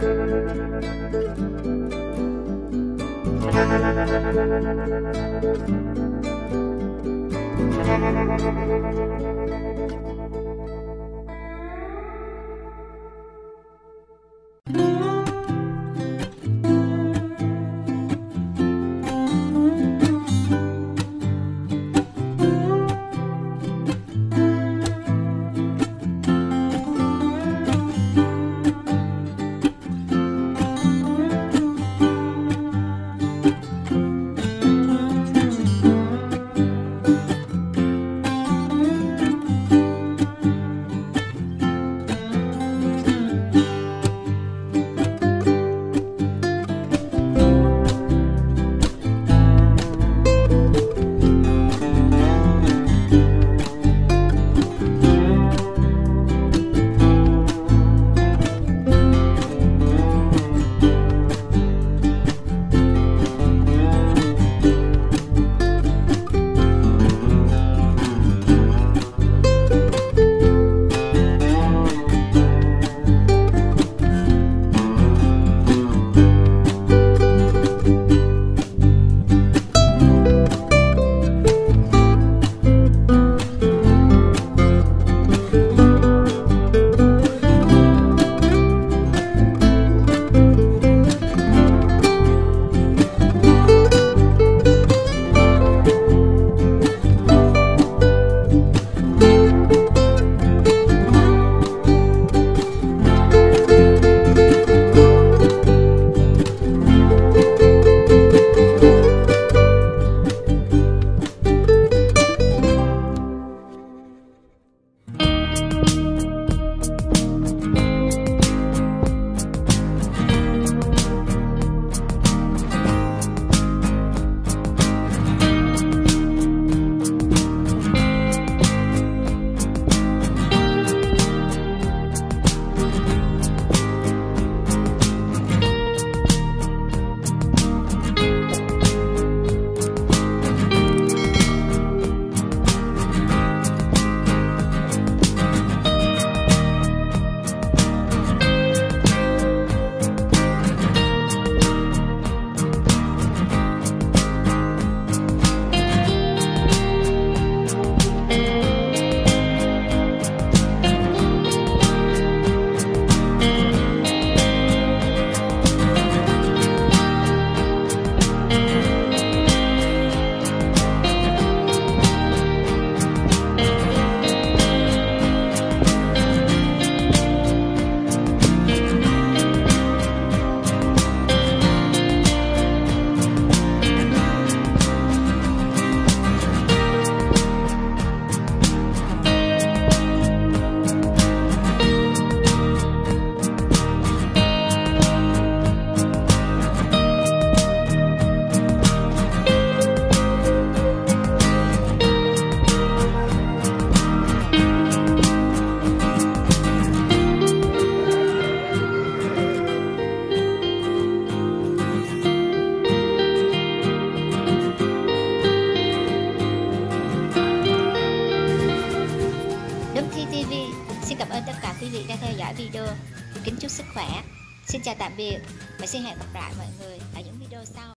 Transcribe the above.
Thank you. Đã theo dõi video. Kính chúc sức khỏe. Xin chào tạm biệt và xin hẹn gặp lại mọi người ở những video sau.